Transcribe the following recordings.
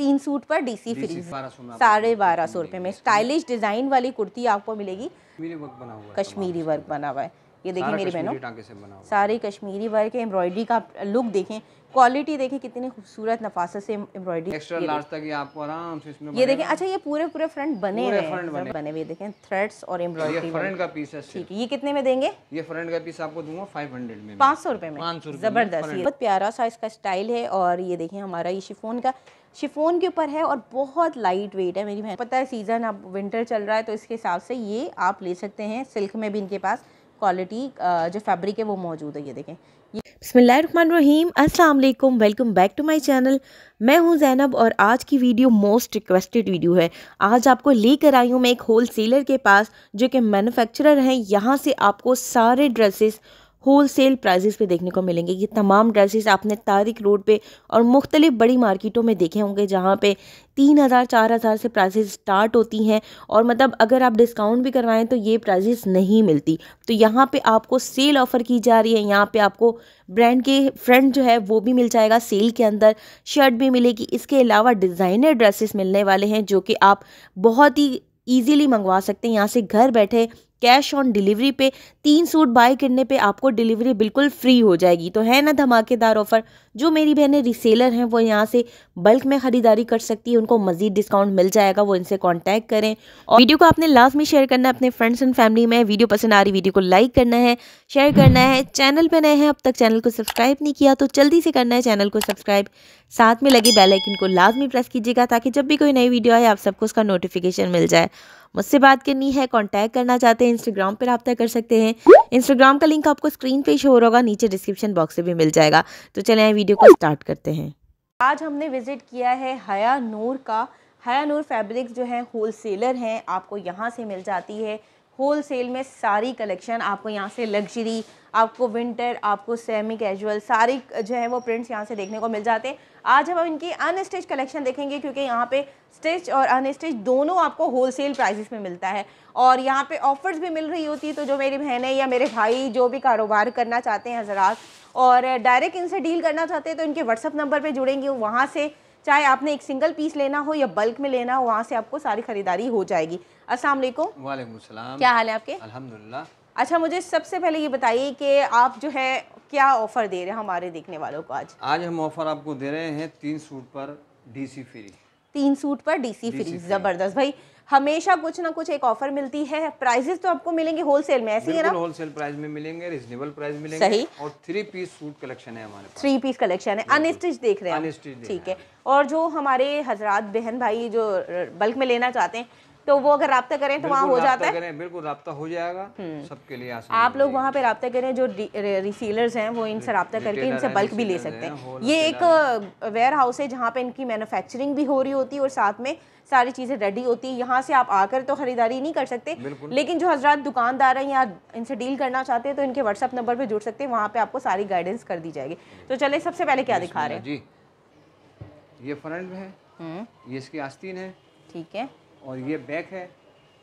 तीन सूट पर DC free साढ़े बारह सौ रुपये में। स्टाइलिश डिज़ाइन वाली कुर्ती आपको मिलेगी। कश्मीरी वर्क बना हुआ है। ये देखिए मेरी बहनों से बना हुआ। सारे कश्मीरी वर्क है एम्ब्रॉयडरी का लुक देखें क्वालिटी देखें कितनी खूबसूरत नफासत से एम्ब्रॉयडरी एक्स्ट्रा लार्ज तक ये आपको आराम से इसमें ये देखें अच्छा ये पूरे पूरे फ्रंट बने हुए हैं। बने। हुए देखें थ्रेड्स और एम्ब्रॉयडरी फ्रंट का पीस है ठीक है ये कितने में देंगे? ये फ्रंट का पीस आपको दूँगा फाइव हंड्रेड में। पाँच सौ रुपये में। ज़बरदस्त बहुत प्यारा सा इसका स्टाइल है और ये देखें हमारा ये शिफोन का। शिफोन के ऊपर है और बहुत लाइट वेट है मेरी बहन। पता है सीज़न अब विंटर चल रहा है तो इसके हिसाब से ये आप ले सकते हैं सिल्क में भी इनके पास। क्वालिटी जो फैब्रिक है वो मौजूद है, ये देखें। बसमीम वालेकुम welcome back to my channel मैं हूँ जैनब और आज की वीडियो मोस्ट रिक्वेस्टेड वीडियो है। आज आपको लेकर आई हूँ मैं एक होल सेलर के पास, जो कि मैन्युफैक्चरर हैं। यहाँ से आपको सारे ड्रेसेस होल सेल प्राइजेस पे देखने को मिलेंगे ये तमाम ड्रेसेस आपने तारिक रोड पे और मुख्तलिफ़ बड़ी मार्केटों में देखे होंगे, जहाँ पे तीन हज़ार, चार हज़ार से प्राइजेस स्टार्ट होती हैं और मतलब अगर आप डिस्काउंट भी करवाएँ तो ये प्राइजेस नहीं मिलती। तो यहाँ पे आपको सेल ऑफ़र की जा रही है, यहाँ पे आपको ब्रांड के फ्रेंड जो है वो भी मिल जाएगा सेल के अंदर। शर्ट भी मिलेगी, इसके अलावा डिज़ाइनर ड्रेसेस मिलने वाले हैं जो कि आप बहुत ही ईजीली मंगवा सकते हैं। यहाँ से घर बैठे कैश ऑन डिलीवरी पे तीन सूट बाय करने पे आपको डिलीवरी बिल्कुल फ्री हो जाएगी। तो है ना धमाकेदार ऑफ़र? जो मेरी बहनें रिसेलर हैं, वो यहाँ से बल्क में ख़रीदारी कर सकती है, उनको मज़ीद डिस्काउंट मिल जाएगा, वो इनसे कांटेक्ट करें। और वीडियो को आपने लाजमी शेयर करना है, अपने फ्रेंड्स एंड फैमिली में, वीडियो पसंद आ रही, वीडियो को लाइक करना है शेयर करना है चैनल पर नए हैं, अब तक चैनल को सब्सक्राइब नहीं किया तो जल्दी से करना है चैनल को सब्सक्राइब साथ में लगी बेलाइकिन को लाजमी प्रेस कीजिएगा, ताकि जब भी कोई नई वीडियो आए, आप सबको उसका नोटिफिकेशन मिल जाए। मुझसे बात करनी है कॉन्टैक्ट करना चाहते हैं इंस्टाग्राम पर रब्ता कर सकते हैं। इंस्टाग्राम का लिंक आपको स्क्रीन पे शोर होगा, नीचे डिस्क्रिप्शन बॉक्स से भी मिल जाएगा। तो चले वीडियो को स्टार्ट करते हैं। आज हमने विज़िट किया है हया नूर का। हया नूर फैब्रिक्स जो है होलसेलर हैं, आपको यहाँ से मिल जाती है। होल सेल में सारी कलेक्शन आपको यहाँ से लग्जरी आपको विंटर आपको सेमी कैजुअल सारी जो है वो प्रिंट्स यहाँ से देखने को मिल जाते हैं। आज हम इनकी अनस्टिच कलेक्शन देखेंगे क्योंकि यहाँ पे स्टिच और अनस्टिच दोनों आपको होलसेल प्राइसेस में मिलता है। और यहाँ पे ऑफर्स भी मिल रही होती है तो जो मेरी बहनें या मेरे भाई जो भी कारोबार करना चाहते हैं हजरात, और डायरेक्ट इनसे डील करना चाहते हैं तो इनके व्हाट्सअप नंबर पर जुड़ेंगे, वहाँ से चाहे आपने एक सिंगल पीस लेना हो या बल्क में लेना हो वहाँ से आपको सारी खरीदारी हो जाएगी। अस्सलाम वालेकुम क्या हाल है आपके? अल्हम्दुलिल्लाह। अच्छा मुझे सबसे पहले ये बताइए कि आप जो है क्या ऑफ़र दे रहे हैं हमारे देखने वालों को आज? आज हम ऑफ़र आपको दे रहे हैं तीन सूट पर डीसी फ्री तीन सूट पर डीसी फ्री ज़बरदस्त। भाई हमेशा कुछ ना कुछ एक ऑफ़र मिलती है। प्राइजेस तो आपको मिलेंगे होलसेल में ऐसी है ना? होलसेल प्राइस में मिलेंगे रिजनेबल प्राइस मिलेंगे। सही। और थ्री पीस सूट कलेक्शन है हमारे थ्री पीस कलेक्शन है। अनस्टिच देख रहे हैं ठीक है। और जो हमारे हजरात बहन भाई जो बल्क में लेना चाहते हैं तो वो अगर रब्ता करें तो वहाँ हो जाता है? बिल्कुल रब्ता हो जाएगा सबके लिए आसान आप लोग वहाँ पे रब्ता करें जो रिसीलर्स हैं वो इनसे रब्ता करके इनसे बल्क भी ले सकते हैं, ये एक वेयर हाउस है जहाँ पे इनकी मैन्युफैक्चरिंग भी हो रही होती है और साथ में सारी चीज़ें रेडी होती है। यहाँ से आप आकर तो ख़रीदारी नहीं कर सकते लेकिन जो हजरात दुकानदार हैं या इनसे डील करना चाहते हैं तो इनके व्हाट्सअप नंबर पर जुड़ सकते हैं वहाँ पे आपको सारी गाइडेंस कर दी जाएगी। तो चले सबसे पहले क्या दिखा रहे हैं? जी ये फ्रंट है हम्म, ये इसकी आस्तीन है। ठीक है। और ये बैक है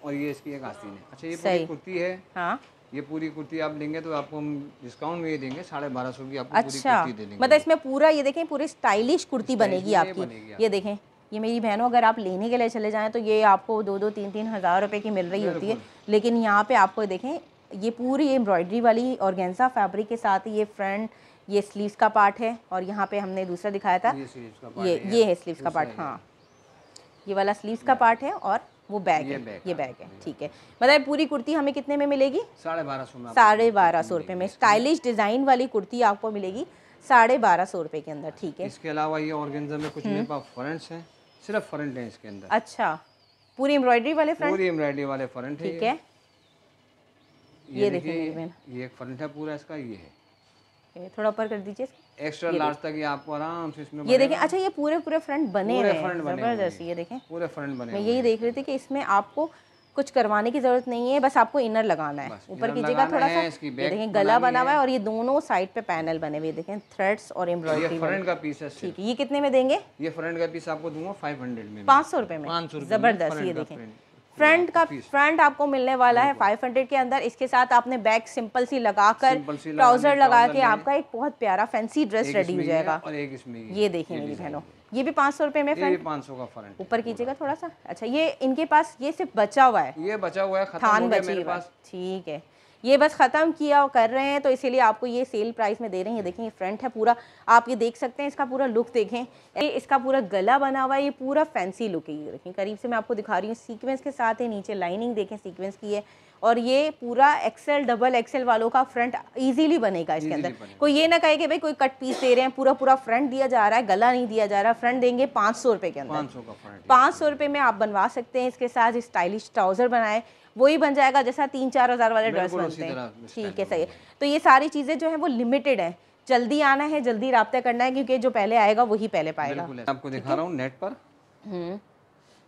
और ये इसकी एक आस्तीन है। अच्छा ये पूरी कुर्ती है। हाँ। ये पूरी कुर्ती आप लेंगे तो आपको हम डिस्काउंट में ये देंगे साढ़े बारह सौ की आपको अच्छा। पूरी कुर्ती दे मतलब इसमें पूरा ये देखें पूरी स्टाइलिश कुर्ती बनेगी आपकी। ये देखें ये मेरी बहनों अगर आप लेने के लिए चले जाएँ तो ये आपको दो दो तीन तीन हज़ार रुपए की मिल रही होती है। लेकिन यहाँ पे आपको देखें ये पूरी एम्ब्रॉयडरी वाली ऑर्गेन्जा फैब्रिक के साथ ये फ्रंट ये स्लीव्स का पार्ट है और यहाँ पे हमने दूसरा दिखाया था। ये ये है। स्लीव्स का पार्ट हाँ। ये वाला स्लीव्स का पार्ट है और वो बैग ये है बैग ये बैग है ठीक है। मतलब पूरी कुर्ती हमें कितने में मिलेगी? साढ़े बारह सौ साढ़े बारह सौ रुपये में। स्टाइलिश डिज़ाइन वाली कुर्ती आपको मिलेगी साढ़े बारह सौ रुपये के अंदर ठीक है। इसके अलावा ये ऑर्गेन्जा में कुछ मेरे पास फ्रंट्स हैं सिर्फ़ फ्रंट है इसके अंदर। अच्छा पूरी एम्ब्रॉयडरी वाले फ्रंट पूरी एम्ब्रॉयडरी वाले फ्रंट है ठीक है। ये देखिए। ये एक फ्रंट है पूरा इसका ये है। ये थोड़ा ऊपर कर दीजिए एक्स्ट्रा लार्ज तक ये आपको आराम से इसमें ये देखें अच्छा ये पूरे पूरे फ्रंट बने पूरे हैं front बने ज़बरदस्त ये देखें। पूरे फ्रंट बने मैं यही देख रही थी कि इसमें आपको कुछ करवाने की ज़रूरत नहीं है बस आपको इनर लगाना है। ऊपर inner कीजिएगा थोड़ा सा। ये देखें गला बना हुआ है। और ये दोनों साइड पे पैनल बने हुए देखें थ्रेड्स और एम्ब्रॉयडरी फ्रंट का पीस है ठीक है ये कितने में देंगे? ये फ्रंट का पीस आपको दूँगा फाइव हंड्रेड में। पाँच सौ 500 रुपए में ज़बरदस्त ये देखें। फ्रंट का फ्रंट आपको मिलने वाला है 500 के अंदर। इसके साथ आपने बैक सिंपल सी लगाकर ट्राउज़र लगा के आपका एक बहुत प्यारा फैंसी ड्रेस रेडी हो जाएगा। और एक इसमें ये देखिए मेरी बहनों ये भी पाँच सौ रुपए में फ्रंट पाँच सौ का फ्रंट ऊपर कीजिएगा थोड़ा सा। अच्छा ये इनके पास ये सिर्फ़ बचा हुआ है? ये बचा हुआ है थान बची हुआ ठीक है। ये बस ख़त्म किया और कर रहे हैं तो इसीलिए आपको ये सेल प्राइस में दे रहे हैं। ये देखें ये फ्रंट है पूरा। आप ये देख सकते हैं, इसका पूरा लुक देखें। ये इसका पूरा गला बना हुआ है, ये पूरा फैंसी लुक है। ये देखें करीब से मैं आपको दिखा रही हूँ सीक्वेंस के साथ है नीचे लाइनिंग देखें सीक्वेंस की है। और ये पूरा एक्सेल डबल एक्सेल वालों का फ्रंट इजीली बनेगा इसके अंदर। कोई ये ना कहे कि भाई कोई कट पीस दे रहे हैं पूरा पूरा फ्रंट दिया जा रहा है गला नहीं दिया जा रहा फ्रंट देंगे पाँच सौ रुपये के अंदर। पाँच सौ रुपये में आप बनवा सकते हैं इसके साथ स्टाइलिश ट्राउज़र बनाए वही बन जाएगा जैसा तीन चार हज़ार वाले ड्रेस बनते हैं। ठीक है सही है। तो ये सारी चीज़ें जो है वो लिमिटेड हैं। जल्दी आना है जल्दी रब्ता करना है क्योंकि जो पहले आएगा वही पहले पाएगा। आपको दिखा रहा हूँ नेट पर। हम्म।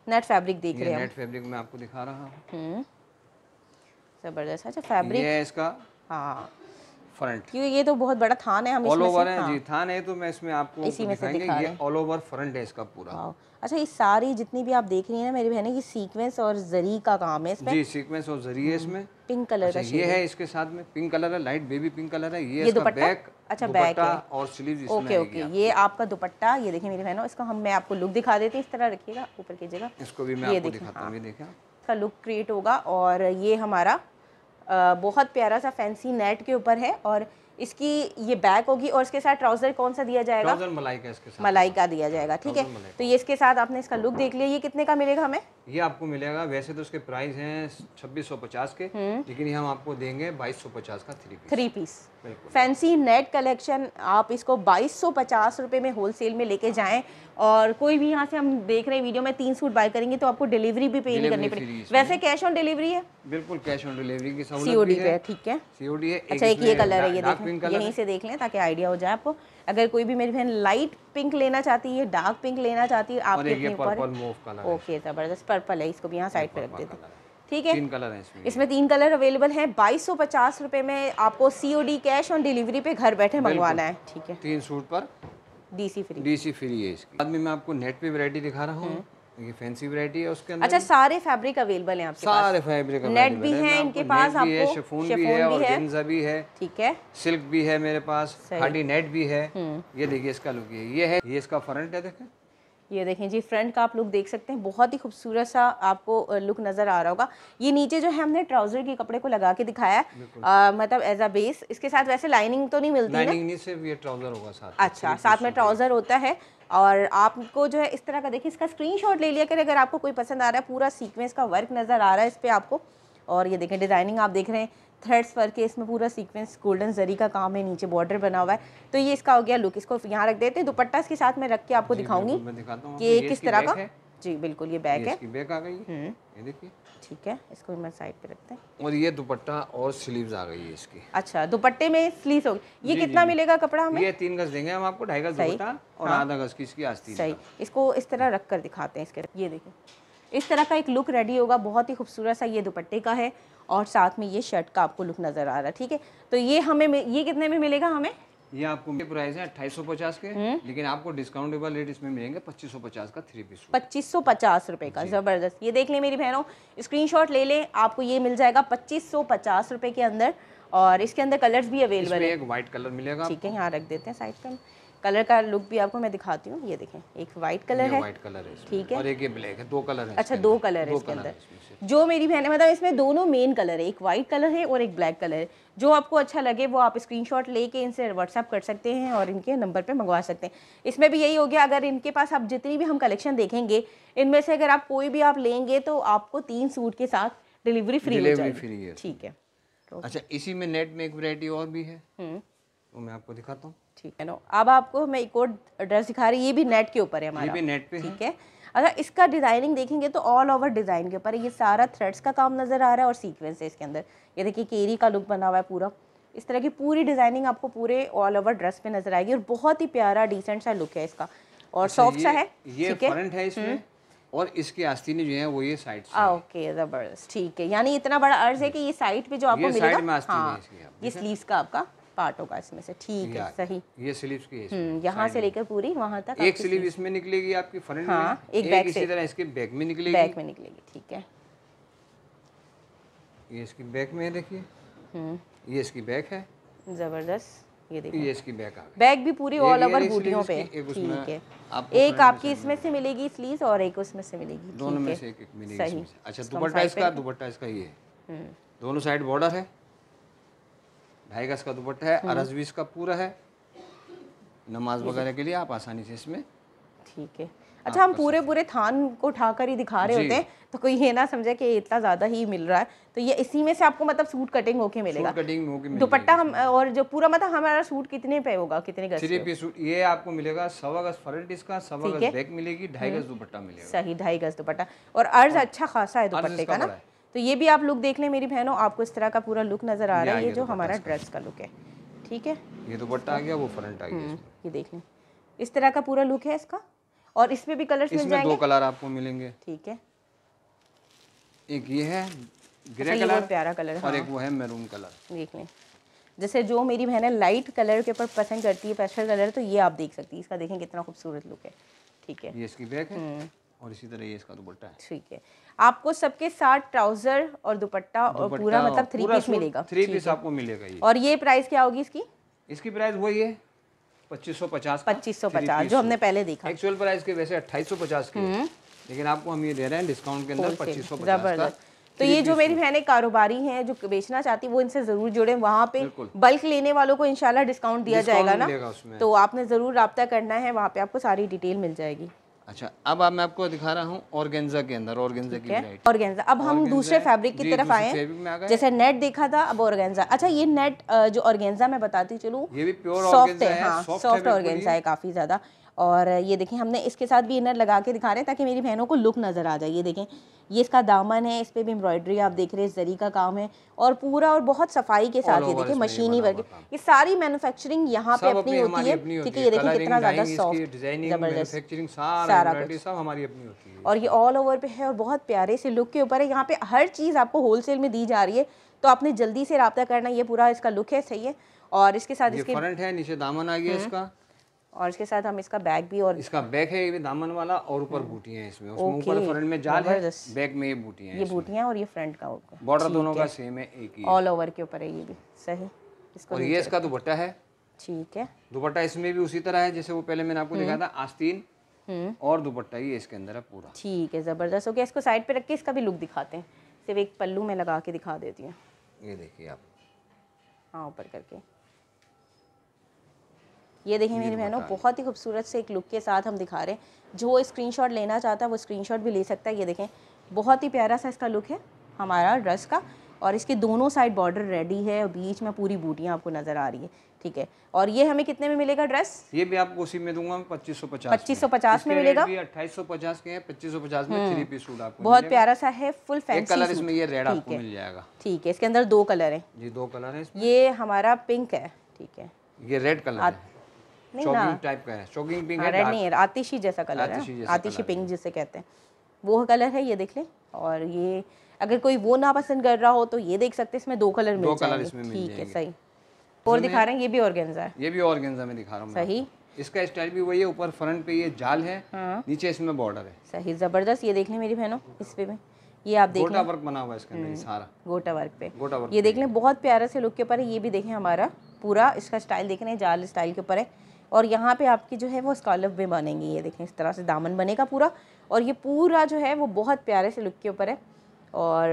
नेट फैब्रिक देख रहे हैं नेट फैब्रिक में आपको दिखा रहा हूँ। हम्म। ज़बरदस्त अच्छा फैब्रिक ये है इसका। हाँ। फ्रंट क्योंकि ये तो बहुत बड़ा थान है हम ऑल इसमें ओवर है? हाँ। जी थान है तो मैं इसमें आपको इसी में से दिखाएँगे। दिखा ये ऑल ओवर फ्रंट है इसका पूरा। अच्छा ये सारी जितनी भी आप देख रही हैं ना मेरी बहनें ये सीक्वेंस और जरी का काम है इसमें। जी सीक्वेंस और ज़रिए इसमें। पिंक कलर अच्छा का ये है इसके साथ में। पिंक कलर है लाइट बेबी पिंक कलर है। ये, इसका बैक अच्छा, बैक है। और स्लीव इसमें ओके ओके ये आपका दुपट्टा ये देखिए मेरी बहनों इसका हम मैं आपको लुक दिखा देती हूँ इस तरह रखिएगा ऊपर कीजिएगा इसको भी मैं आपको दिखाता हूँ ये देखें इसका लुक क्रिएट होगा और ये हमारा बहुत प्यारा सा फैंसी नेट के ऊपर है और इसकी ये बैक होगी और इसके साथ ट्राउज़र कौन सा दिया जाएगा? ट्राउज़र मलाई का इसके साथ। मलाई का दिया जाएगा ठीक है? तो ये इसके साथ आपने इसका लुक देख लिया। ये कितने का मिलेगा हमें? ये आपको मिलेगा वैसे तो इसके प्राइस हैं छब्बीस सौ पचास के हम्म। लेकिन ये हम आपको देंगे बाईस सौ पचास का three piece three piece fancy net collection आप इसको बाईस सौ पचास रुपये में होलसेल में लेके जाएँ और कोई भी यहाँ से हम देख रहे हैं वीडियो में तीन सूट बाय करेंगे तो आपको डिलीवरी भी पे नहीं करनी पड़ेगी। वैसे कैश ऑन डिलीवरी है? बिल्कुल कैश ऑन डिलीवरी की सीओडी पे ठीक है। सीओडी है अच्छा एक ये कलर है ये देखें यहीं से देख लें ताकि आइडिया हो जाए आपको। अगर कोई भी मेरी बहन लाइट पिंक लेना चाहती है डार्क पिंक लेना चाहती है आपके ऊपर ओके ज़बरदस्त पर्पल है इसको भी यहाँ साइड पे रख देते हैं। ठीक है? तीन कलर है इसमें। इसमें तीन कलर अवेलेबल हैं। बाईस सौ पचास रुपये में आपको सीओडी कैश ऑन डिलीवरी पे घर बैठे मंगवाना है ठीक है? तीन सूट पर? डीसी फ्री डीसी फ्री है इसकी। बाद में मैं आपको नेट पे वैरायटी दिखा रहा हूँ। ये फैंसी वैरायटी है उसके अंदर अच्छा सारे फैब्रिक अवेलेबल हैं आपके पास। सारे फैब्रिक नेट भी हैं इनके पास आपको, शिफॉन भी है और। गेंजा भी है। ठीक है? सिल्क भी है मेरे पास। सही। नेट भी है। हम्म। ये देखिए इसका लुक ये है। ये इसका फ्रंट है देखें। ये देखें जी फ्रंट का आप लुक देख सकते हैं। बहुत ही खूबसूरत सा आपको लुक नज़र आ रहा होगा। ये नीचे जो है हमने ट्राउज़र के कपड़े को लगा के दिखाया आ, मतलब एज अ बेस इसके साथ वैसे लाइनिंग तो नहीं मिलती लाइनिंग नहीं सिर्फ़ ये ट्राउज़र होगा साथ। अच्छा साथ में ट्राउज़र होता है। और आपको जो है इस तरह का देखिए इसका स्क्रीनशॉट ले लिया करें अगर आपको कोई पसंद आ रहा है। पूरा सीक्वेंस का वर्क नज़र आ रहा है इस पर आपको। और ये देखें डिज़ाइनिंग आप देख रहे हैं। थ्रेड्स वर्क है इसमें पूरा सीक्वेंस गोल्डन जरी का काम है नीचे बॉर्डर बना हुआ है। तो ये इसका हो गया लुक इसको यहाँ रख देते हैं। दुपट्टा इसके साथ में रख के आपको दिखाऊँगी हूँ। कि ये किस तरह का जी बिल्कुल ये बैग है। इसकी आ गई। हम्म, ये देखिए। ठीक है इसको मैं साइड पे रखते हैं। और ये दुपट्टा और स्लीव्स आ गई है इसकी। अच्छा दुपट्टे में स्लीव हो गई। ये कितना जी, मिलेगा कपड़ा हमें? ये तीन गज देंगे हम आपको ढाई गज। दुपट्टा और आधा गज की इसकी आस्तीन सही। इसको इस तरह रख कर दिखाते हैं इसके ये देखिए। इस तरह का एक लुक रेडी होगा बहुत ही खूबसूरत सा ये दुपट्टे का है। और साथ में ये शर्ट का आपको लुक नज़र आ रहा है ठीक है? तो ये हमें ये कितने में मिलेगा हमें? ये आपको प्राइस है अट्ठाईस सौ पचास के हम्म। लेकिन आपको डिस्काउंटेबल रेट इसमें मिलेंगे पच्चीस सौ पचास का थ्री पीस पच्चीस सौ पचास रुपये का ज़बरदस्त। ये देख लें मेरी बहनों स्क्रीनशॉट ले लें आपको ये मिल जाएगा पच्चीस सौ पचास रुपये के अंदर और इसके अंदर कलर्स भी अवेलेबल है। एक व्हाइट कलर मिलेगा ठीक है यहाँ रख देते हैं साइड पे कलर का लुक भी आपको मैं दिखाती हूँ। ये देखें एक वाइट कलर है। व्हाइट कलर है ठीक है। और एक ये ब्लैक है दो कलर है अच्छा दो कलर है इसके अंदर। जो मेरी बहन है मतलब इसमें दोनों मेन कलर है एक वाइट कलर है और एक ब्लैक कलर है। जो आपको अच्छा लगे वो आप स्क्रीनशॉट लेके इनसे व्हाट्सअप कर सकते हैं और इनके नंबर पे मंगवा सकते हैं। इसमें भी यही हो गया अगर इनके पास आप जितनी भी हम कलेक्शन देखेंगे इनमें से अगर आप कोई भी आप लेंगे तो आपको तीन सूट के साथ डिलीवरी फ्री जाएगी। free है। ठीक है। तो अच्छा इसी में नेट में एक वैरायटी और भी है? हम्म। वो मैं आपको दिखाता हूँ। ठीक है नो? अब आपको मैं एक और ड्रेस दिखा रही ये भी नेट के ऊपर है हमारा। ये भी नेट पे ठीक है? अगर इसका डिज़ाइनिंग देखेंगे तो ऑल ओवर डिज़ाइन के ऊपर ये सारा थ्रेड्स का काम नज़र आ रहा है और सीक्वेंस है इसके अंदर। ये देखिए केरी का लुक बना हुआ है पूरा। इस तरह की पूरी डिज़ाइनिंग आपको पूरे ऑल ओवर ड्रेस पे नज़र आएगी और बहुत ही प्यारा डिसेंट सा लुक है इसका। और सॉफ्ट सा है। ये फ्रंट है? इसमें और इसके आस्तीनें जो है वो ये साइड ओके ज़बरदस्त। ठीक है यानी इतना बड़ा अर्ज़ है कि ये साइड पे जो आपको मिलेगा। हाँ ये स्लीव्स का आपका। पार्ट होगा इसमें से। ठीक है सही। ये स्लीव्स की है हम्म, यहाँ से लेकर पूरी वहाँ तक एक स्लीव इसमें निकलेगी आपकी फ्रंट हाँ, एक back इसी। तरह इसके बैक में निकलेगी। बैक में निकलेगी ठीक है। ये इसकी बैक में देखिए। हम्म। ये इसकी बैक है। ज़बरदस्त ये देखिए ये इसकी बैक आ बैग भी पूरी ऑल ओवर बूटियों पे। एक ठीक है। आपको एक आपकी इसमें से मिलेगी स्लीव और एक उसमें से मिलेगी दोनों में से एक एक मिलेगी सही। अच्छा दुपट्टा इसका दुपट्टा इसका ये हम्म, दोनों साइड बॉर्डर है? ढाई गज का दुपट्टा है हम्म। अरज भी इसका पूरा है। नमाज़ वगैरह के लिए आप आसानी से इसमें ठीक है। अच्छा हम पूरे पूरे थान को उठाकर ही दिखा रहे होते हैं तो कोई ये ना समझे कि इतना ज़्यादा ही मिल रहा है। तो ये इसी में से आपको मतलब सूट कटिंग होके मिलेगा। सूट कटिंग होगी दुपट्टा हम और जो पूरा मतलब हमारा सूट कितने पे होगा कितने गज थ्री पीस सूट ये आपको मिलेगा सवा गज फ्रंट इसका सवा गज बैक मिलेगी ढाई गज दुपट्टा मिलेगा। सही ढाई गज दुपट्टा। और अर्ज़ अच्छा खासा है दुपट्टे का ना? है। तो ये भी आप लुक देख लें मेरी बहनों आपको इस तरह का पूरा लुक नज़र आ रहा है ये जो दुपट्टा हमारा ड्रेस का लुक है ठीक है? ये दुपट्टा आ गया वो फ्रंट आ गया हम्म, ये देख लें। इस तरह का पूरा लुक है इसका और इसमें भी कलर्स मिल इसमें दो कलर आपको मिलेंगे। ठीक है। एक ये है अच्छा, ग्रे ये कलर प्यारा कलर और हाँ, एक वो है मैरून कलर देख लें। जैसे जो मेरी बहनें लाइट कलर के ऊपर पसंद करती है पेस्टल कलर तो ये आप देख सकती है। इसका देखें कितना खूबसूरत लुक है। ठीक है। ये इसकी बैक है हम्म। और इसी तरह ये इसका दुपट्टा है। ठीक है। आपको सबके साथ ट्राउज़र और दुपट्टा और पूरा मतलब थ्री पीस मिलेगा। थ्री पीस आपको मिलेगा ये। और ये प्राइस क्या होगी इसकी? इसकी प्राइस वही है पच्चीस सौ पचास पच्चीस सौ पचास जो हमने पहले देखा। एक्चुअल प्राइस के वैसे अट्ठाईस सौ पचास की लेकिन आपको हम ये दे रहे हैं डिस्काउंट के अंदर पच्चीस सौ पचास तो ये जो मेरी बहनें कारोबारी हैं जो बेचना चाहती वो इनसे ज़रूर जुड़े। वहाँ पे बल्क लेने वालों को इंशाल्लाह डिस्काउंट दिया जाएगा ना। तो आपने ज़रूर रब्ता करना है वहाँ पे आपको सारी डिटेल मिल जाएगी। अच्छा अब आप मैं आपको दिखा रहा हूँ ऑर्गेंजा के अंदर ऑर्गेंजा की वैरायटी ऑर्गेंजा। अब हम दूसरे फैब्रिक की तरफ़ आए। जैसे नेट देखा था अब ऑर्गेंजा। अच्छा ये नेट जो ऑर्गेंजा मैं बताती चलूँ ये भी प्योर सॉफ्ट है है हाँ सॉफ्ट ऑर्गेंजा ऑर्गेन्जा है काफ़ी ज़्यादा। और ये देखें हमने इसके साथ भी इनर लगा के दिखा रहे हैं ताकि मेरी बहनों को लुक नज़र आ जाए। ये देखें ये इसका दामन है इस पे भी एम्ब्रॉयडरी आप देख रहे हैं जरी का काम है और पूरा और बहुत सफ़ाई के साथ ये देखें मशीनी वर्क ये सारी मैन्युफैक्चरिंग यहाँ पे अपनी होती है ठीक है। ये देखें कितना ज़्यादा सॉफ्ट ज़बरदस्त। सारा सारा हमारी अपनी होती है। और ये ऑल ओवर पे है और बहुत प्यारे से लुक के ऊपर है। यहाँ पे हर चीज़ आपको होलसेल में दी जा रही है तो आपने जल्दी से रब्ता करना ये पूरा इसका लुक है सही है। और इसके साथ इसके फ्रंट है नीचे दामन आ गया हम्म। इसका। और इसके साथ हम इसका बैग भी और इसका बैक है ये भी दामन वाला और ऊपर बूटियाँ हैं इसमें। उसमें ऊपर फ्रंट में जाल है। बैक में ये बूटियाँ ये हैं बूटियाँ और ये फ्रंट का बॉर्डर दोनों का सेम है एक ही ऑल ओवर के ऊपर है ये भी सही। इसको और ये इसका दुपट्टा है। ठीक है। दुपट्टा इसमें भी उसी तरह है जैसे वो पहले मैंने आपको दिखाया था आस्तीन। हम्म। और दुपट्टा ये इसके अंदर है पूरा। ठीक है ज़बरदस्त। हो गया इसको साइड पे रख के इसका भी लुक दिखाते हैं। सिर्फ़ एक पल्लू में लगा के दिखा देती हूँ। ये देखिए आप। हाँ ऊपर करके। ये देखिए मेरी बहनों बहुत ही खूबसूरत से एक लुक के साथ हम दिखा रहे हैं। जो स्क्रीनशॉट लेना चाहता है वो स्क्रीनशॉट भी ले सकता है। ये देखें बहुत ही प्यारा सा इसका लुक है हमारा ड्रेस का। और इसके दोनों साइड बॉर्डर रेडी है और बीच में पूरी बूटियाँ आपको नज़र आ रही है। ठीक है? और ये हमें कितने में मिलेगा ड्रेस ये भी आपको उसी में दूँगा पच्चीस सौ पचास 2550 में मिलेगा? अट्ठाईस सौ पचास के हैं पच्चीस सौ पचास में थ्री पीस सूट आपको बहुत प्यारा सा है फुल फैंसी कलर इसमें ये रेड आपको मिल जाएगा। ठीक है इसके अंदर दो कलर है। जी दो कलर है ये हमारा पिंक है। ठीक है? ये रेड कलर है टाइप का है। चॉकिंग पिंक हाँ है रेड नहीं है आतिशी जैसा कलर है। आतिशी पिंक जिसे कहते हैं। वो कलर है ये देख लें। और ये अगर कोई वो ना पसंद कर रहा हो तो ये देख सकते हैं इसमें दो कलर मिल जाएँगे। ठीक है सही। और दिखा रहे हैं ये भी ऑर्गेन्जा है। ये भी ऑर्गेन्जा में दिखा रहा हूँ सही। इसका स्टाइल भी वही है ऊपर फ्रंट पे ये जाल है हाँ। नीचे इसमें बॉर्डर है। सही ज़बरदस्त। ये देख लें मेरी बहनों इस पे में ये आप देख गोटा वर्क बना हुआ है इसके अंदर हम्म। सारा। गोटा वर्क पे। गोटा वर्क ये देख लें बहुत प्यारा से लुक के ऊपर है ये भी देखें हमारा पूरा। इसका स्टाइल देख रहे हैं जाल स्टाइल के ऊपर है। और यहाँ पे आपकी जो है वो स्कॉलप भी बनेंगी। ये देखें इस तरह से दामन बनेगा पूरा। और ये पूरा जो है वो बहुत प्यारे से लुक के ऊपर है। और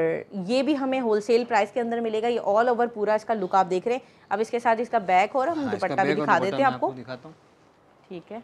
ये भी हमें होलसेल प्राइस के अंदर मिलेगा। ये ऑल ओवर पूरा इसका लुक आप देख रहे हैं। अब इसके साथ इसका बैक और हम हाँ, दुपट्टा भी दिखा देते हैं आपको। ठीक है।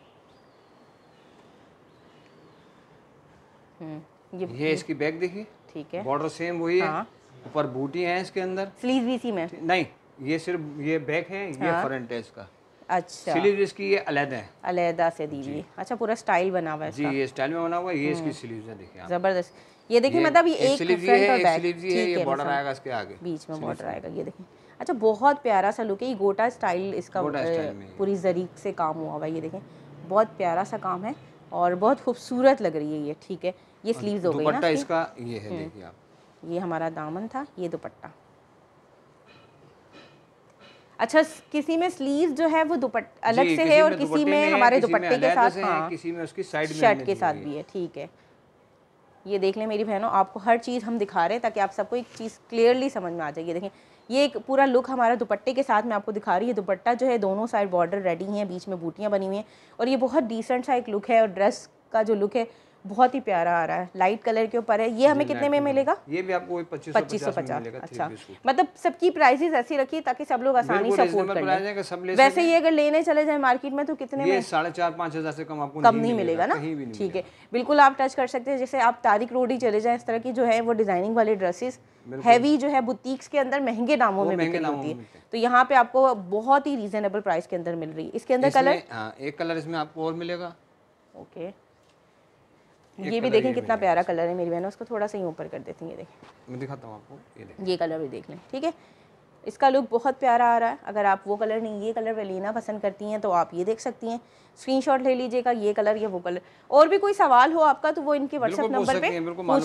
हम्म, ये ये इसकी बैग देखिए। ठीक है। बॉर्डर सेम वही है। हाँ। ऊपर बूटी है इसके अंदर। स्लीव भी इसी में नहीं ये सिर्फ़ ये बैक है ये हाँ। फ्रंट है इसका। अच्छा। स्लीव इसकी ये अलग है। अलहदा से दी हुई। अच्छा पूरा स्टाइल बना हुआ है जी ये स्टाइल में बना हुआ है ये इसकी स्लीव्स है देखिए ज़बरदस्त। ये देखिए मतलब ये एक स्लीव ये है और एक बैक स्लीव ये है ये बॉर्डर मतलब आएगा इसके आगे। बीच में बॉर्डर आएगा ये अच्छा बहुत प्यारा सा लुक है ये गोटा स्टाइल इसका। पूरी जरी से काम हुआ हुआ है ये देखें बहुत प्यारा सा काम है और बहुत खूबसूरत लग रही है ये ठीक है। ये स्लीव्स हो गई ना इसका। ये है देखिए आप। ये हमारा दामन था ये दुपट्टा। अच्छा किसी में स्लीव जो है वो दुपट अलग से है और किसी में हमारे दुपट्टे के साथ से है, किसी में उसकी साइड शर्ट के साथ भी है। ठीक है। ये देख लें मेरी बहनों आपको हर चीज़ हम दिखा रहे हैं ताकि आप सबको एक चीज़ क्लियरली समझ में आ जाए। ये देखें ये एक पूरा लुक हमारा दुपट्टे के साथ मैं आपको दिखा रही है। दुपट्टा जो है दोनों साइड बॉर्डर रेडी हैं बीच में बूटियाँ बनी हुई हैं और ये बहुत डिसेंट सा एक लुक है और ड्रेस का जो लुक है बहुत ही प्यारा आ रहा है। लाइट कलर के ऊपर है। ये हमें कितने में मिलेगा? ये भी आपको पच्चीस सौ पचास अच्छा। मतलब सबकी प्राइसेस ऐसी रखी ताकि सब लोग आसानी से अफोर्ड कर वैसे ये अगर लेने चले जाए मार्केट में तो कितने में? साढ़े चार पाँच हज़ार से कम आपको कम नहीं मिलेगा ना? ठीक है। बिल्कुल आप टच कर सकते हैं। जैसे आप तारिक रोड ही चले जाए इस तरह की जो है वो डिज़ाइनिंग वाले ड्रेसेस हैवी जो है बुटीक्स के अंदर महँगे दामों में महँगे बिक्री दामों होती है। तो यहाँ पे आपको बहुत ही रीजनेबल प्राइस के अंदर मिल रही है। इसके अंदर कलर हाँ एक कलर इसमें आपको और मिलेगा। ओके ये भी देखें कितना प्यारा कलर है मेरी बहनों उसको थोड़ा सा ही ऊपर कर देती हैं ये देखें। मैं दिखाता हूँ आपको ये देखिए ये कलर भी देख लें ठीक है? इसका लुक बहुत प्यारा आ रहा है। अगर आप वो कलर नहीं ये कलर पे लेना पसंद करती हैं तो आप ये देख सकती हैं। स्क्रीनशॉट ले लीजिएगा ये कलर या वो कलर। और भी कोई सवाल हो आपका तो वो इनके व्हाट्सएप नंबर पे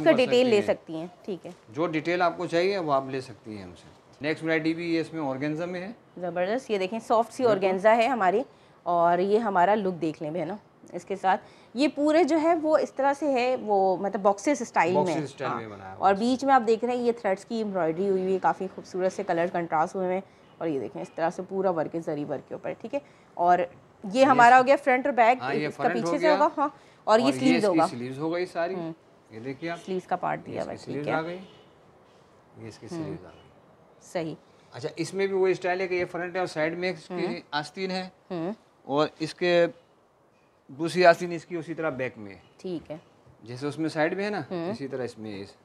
कर डिटेल ले सकती हैं ठीक है? जो डिटेल आपको चाहिए वो आप ले सकती हैं हमसे। नेक्स्ट वैरायटी भी ये इसमें ऑर्गेन्जा में है। ज़बरदस्त ये देखें सॉफ्ट सी ऑर्गेन्जा है हमारी। और ये हमारा लुक देख लें बहनों। इसके साथ। ये पूरे जो है वो इस तरह से है वो मतलब बॉक्सेस स्टाइल में। Style हाँ। में बनाया और बीच में आप देख रहे हैं ये थ्रेड्स की एम्ब्रॉयडरी हुई हुई है काफ़ी खूबसूरत से कलर कंट्रास्ट हुए हैं। और ये देखें इस तरह से पूरा वर्क है जरी वर्क के ऊपर ठीक है? और ये हमारा हो गया फ्रंट और बैक हाँ, इसका पीछे से होगा हाँ। और ये स्लीव्स होगा। हम्म। स्लीव्स हो गई सारी। ये देखिए आप। स्लीव्स का पार्ट दिया हुआ ठीक है। ये इसकी स्लीव्स आ गई। सही। अच्छा इसमें भी वो स्टाइल है कि ये फ्रंट है और साइड में इसकी आस्तीन है। हम्म। और इसके दूसरी आस्तीन इसकी उसी तरह बैक में। ठीक है। जैसे उसमें साइड में है ना हम्म। इसी तरह इसमें इस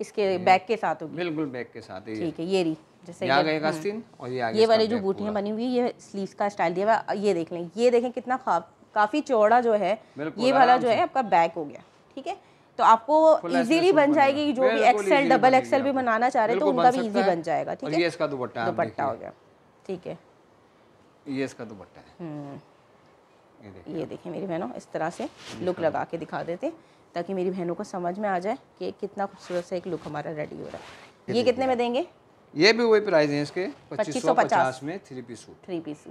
इसके बैक के साथ होगी। बिल्कुल बैक के साथ है ठीक है ये रही जैसे ये आ गए एक आस्तीन और ये आगे ये वाली जो बूटियाँ बनी हुई ये स्लीव्स का स्टाइल दिया हुआ ये देख लें ये देखें कितना काफ़ी चौड़ा जो है ये वाला जो है आपका बैक हो गया ठीक है? तो आपको इजीली बन जाएगी जो भी एक्सेल डबल एक्सेल भी बनाना चाह रहे हैं तो उनका भी इजी बन जाएगा ठीक है ये इसका दुपट्टा दुपट्टा हो गया। ठीक है ये इसका दुपट्टा है। हम्म, ये देखिए देखें मेरी बहनों इस तरह से लुक लगा के दिखा देते ताकि मेरी बहनों को समझ में आ जाए कि कितना खूबसूरत से एक लुक हमारा रेडी हो रहा है। ये कितने में देंगे? ये भी वही प्राइस है इसके पच्चीस सौ पचास में three piece suit three piece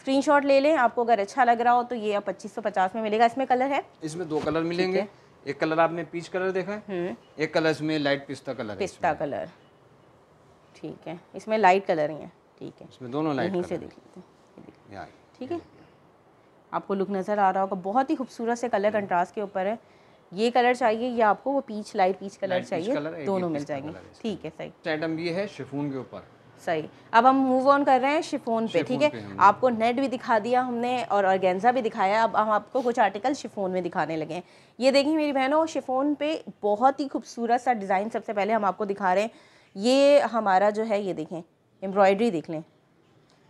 screenshot ले लें आपको अगर अच्छा लग रहा हो तो ये आप पच्चीस सौ पचास में मिलेगा। इसमें कलर है? इसमें दो कलर मिलेंगे। एक कलर आपने पीच कलर देखा है? हम्म। एक कलर इसमें लाइट पिस्ता कलर पिस्ता कलर ठीक है। इसमें लाइट कलर ही। है ठीक है। इसमें दोनों लाइट यहीं से देख लेते हैं। ठीक है? आपको लुक नज़र आ रहा होगा। बहुत ही खूबसूरत से कलर कंट्रास्ट के ऊपर है। ये कलर चाहिए या आपको वो peach light peach colour peach चाहिए? है, दोनों मिल जाएँगे। ठीक है सही। आइटम ये है शिफोन के ऊपर। सही। अब हम मूव ऑन कर रहे हैं शिफोन पे ठीक है? आपको नेट भी दिखा दिया हमने और ऑर्गेन्जा भी दिखाया। अब हम आपको कुछ आर्टिकल शिफोन में दिखाने लगे हैं। ये देखिए मेरी बहनों शिफोन पे बहुत ही खूबसूरत सा डिज़ाइन सबसे पहले हम आपको दिखा रहे हैं। ये हमारा जो है ये देखें एम्ब्रॉयडरी देख लें।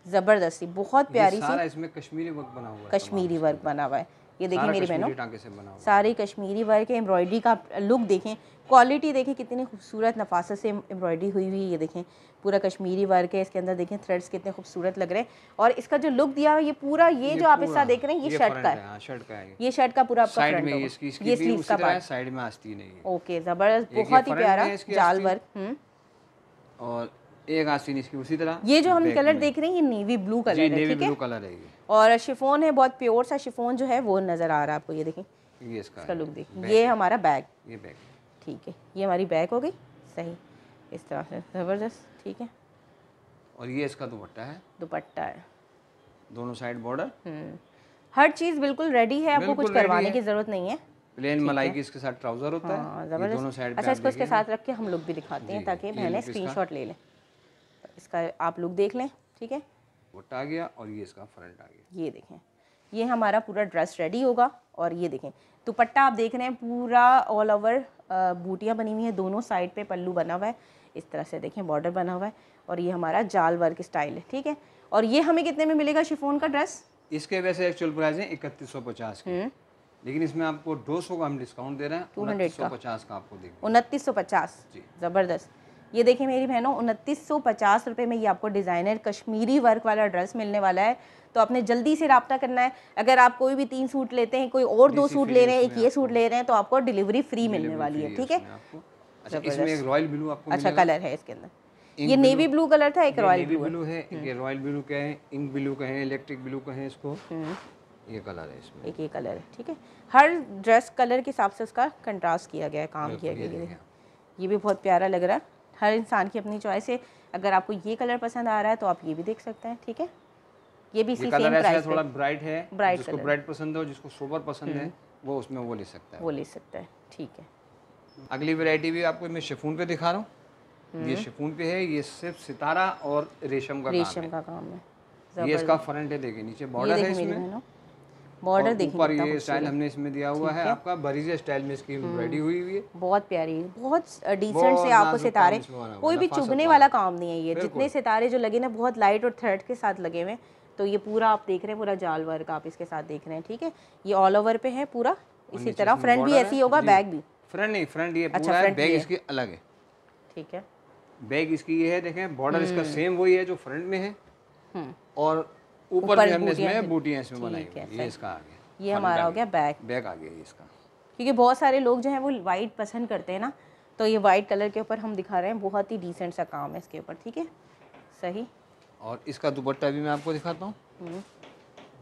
ज़बरदस्ती बहुत प्यारी सी सारा इसमें कश्मीरी वर्क बना हुआ है कश्मीरी वर्क बना हुआ है। ये देखिए मेरी बहनों सारी कश्मीरी वर्क है एम्ब्रॉयडरी का लुक देखें क्वालिटी देखें कितनी खूबसूरत नफासत से एम्ब्रॉयडरी हुई हुई है ये देखें पूरा कश्मीरी वर्क है इसके अंदर देखें थ्रेड्स कितने खूबसूरत लग रहे हैं और इसका जो लुक दिया हुआ है ये पूरा ये, जो आप इसका देख रहे हैं ये, शर्ट का है शर्ट का है। ये ये शर्ट का पूरा आपका साइड फ्रंट में इसकी इसकी ये स्लीव्स का पार्ट साइड में आस्तीन है। ओके ज़बरदस्त बहुत ही प्यारा जाल वर्क हम्म। और एक आस्तीन इसकी उसी तरह ये जो हम कलर देख रहे हैं ये नेवी ब्लू कलर है नेवी ब्लू कलर है और शिफोन है बहुत प्योर सा शिफोन जो है वो नज़र आ रहा है आपको ये देखें। ये इसका इसका लुक देखिए ये हमारा बैग। ये बैग ठीक है ये हमारी बैग हो गई। सही। इस तरह से ज़बरदस्त ठीक है? और ये इसका दुपट्टा है। दुपट्टा है। दोनों साइड बॉर्डर हम्म। हर चीज़ बिल्कुल रेडी है आपको कुछ करवाने की ज़रूरत नहीं है। प्लेन मलाई की इसके साथ ट्राउज़र होता हाँ। है दोनों साइड अच्छा इसको इसके साथ रख के हम लोग भी दिखाते हैं ताकि बहनें स्क्रीनशॉट ले लें। इसका आप लोग देख लें ठीक है? दुपट्टा आ गया और ये इसका फ्रंट आ गया। ये देखें ये हमारा पूरा ड्रेस रेडी होगा और ये देखें दुपट्टा आप देख रहे हैं पूरा ऑल ओवर बूटियाँ बनी हुई हैं दोनों साइड पे पल्लू बना हुआ है इस तरह से देखें बॉर्डर बना हुआ है और ये हमारा जाल वर्क स्टाइल है ठीक है? और ये हमें कितने में मिलेगा शिफोन का ड्रेस इसके वैसे एक्चुअल प्राइस है इकतीस सौ पचास की। हम्म। लेकिन इसमें आपको दो सौ का हम डिस्काउंट दे रहे हैं 200 उनतीस सौ का। पचास का आपको उनतीस सौ पचास? जी। ज़बरदस्त। ये देखिए मेरी बहनों उनतीस सौ पचास रुपये में ये आपको डिज़ाइनर कश्मीरी वर्क वाला ड्रेस मिलने वाला है। तो आपने जल्दी से रब्ता करना है। अगर आप कोई भी तीन सूट लेते हैं कोई और दो सूट ले रहे हैं एक ये सूट ले रहे हैं तो आपको डिलीवरी फ्री मिलने वाली है ठीक है? अच्छा इसमें एक रॉयल ब्लू आपको अच्छा कलर है इसके अंदर। ये नेवी ब्लू कलर था एक रॉयल नेवी ब्लू है। एक ये रॉयल ब्लू कहें इंक ब्लू कहें इलेक्ट्रिक ब्लू कहें इसको। हम्म। ये कलर है इसमें। एक ये कलर है ठीक है? हर ड्रेस कलर के हिसाब से उसका कंट्रास्ट किया गया है काम किया गया है। ये भी बहुत प्यारा लग रहा है। हर इंसान की अपनी चॉइस है। अगर आपको ये कलर पसंद आ रहा है तो आप ये भी देख सकते हैं ठीक है? ये भी इसी सेम प्राइस थोड़ा ब्राइट है Bright जिसको ब्राइट पसंद हो जिसको सोबर पसंद है वो उसमें वो ले सकता है। वो ले सकता है ठीक है। अगली वैरायटी भी आपको मैं शिफोन पे दिखा रहा हूँ। ये शिफोन पे है ये सिर्फ़ सितारा और रेशम का काम रेशम का काम है। ये इसका फ्रंट है देखिए नीचे बॉर्डर है इसमें। बॉर्डर देखिए ऊपर ये स्टाइल हमने इसमें दिया हुआ है आपका बरीजे स्टाइल में इसकी रेडी हुई हुई है। बहुत प्यारी बहुत डिसेंट से आपको सितारे कोई भी चुभने वाला। काम नहीं है ये। जितने सितारे जो लगे ना बहुत लाइट और थ्रेड के साथ लगे हुए तो ये पूरा आप देख रहे हैं पूरा जाल वर्क आप इसके साथ देख रहे हैं ठीक है? ये ऑल ओवर पे है पूरा। इसी तरह फ्रंट भी ऐसी होगा। बैग भी। फ्रंट नहीं फ्रंट ये अच्छा, पूरा है बैग इसकी अलग है। ठीक है। बैग इसकी ये है देखें बॉर्डर इसका सेम वही है जो फ्रंट में है। हम्म। और ऊपर भी हमने इसमें। बूटियाँ इसमें बनाई है, ये इसका आ गया ये हमारा हो गया बैग बैग आ गया ये इसका। क्योंकि बहुत सारे लोग जो हैं वो वाइट पसंद करते हैं ना तो ये वाइट कलर के ऊपर हम दिखा रहे हैं। बहुत ही डिसेंट सा काम है इसके ऊपर ठीक है? सही। और इसका दुपट्टा भी मैं आपको दिखाता हूँ। हम्म,